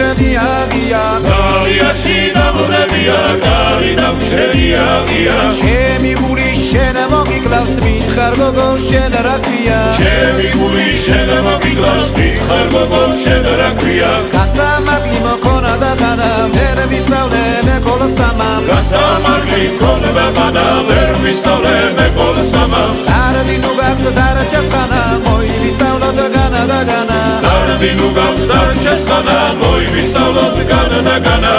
აგია გალიაში დამურებია კარი და მშენია აგია ჩემი გული შენ მოგიკლავს მითხარ გოგო შენ რა ქვია? ჩემი გული შენ მოგიკლავს მითხარ გოგო შენ რა ქვია? გასამართლი მოქონა და განა ვერ ვისავლე მე კოლოსამა გასამართლი მქონე და განა ვერ ვისავლე ნუ გაქვს დარჩეს და განა და განა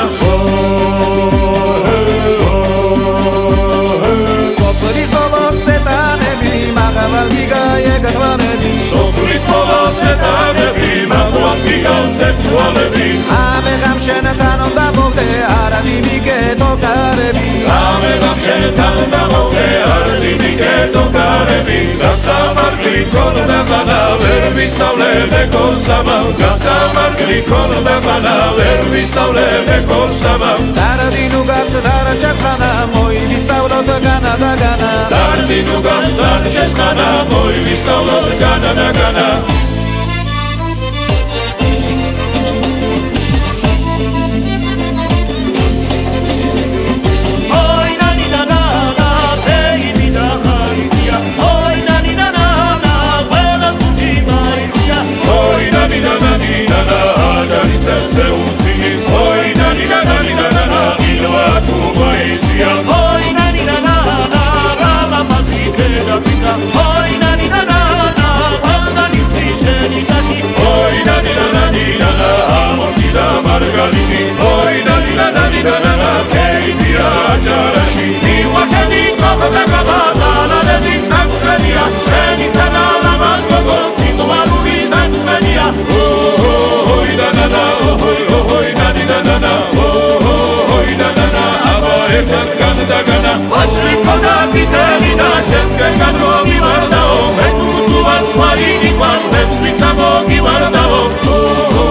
ვისავლე მეკოსამა გასამარგლი ქონდა განა ვერ ვისავლე მეკოსამა დარდი ნუ გაქვს დარჩეს ხანა მოივისავლო და განა და განა. დარდი ნუ გაქვს დარჩეს ხანა მოივისავლო და განა და განა Ti ti quas vesnica vogi guardavo tu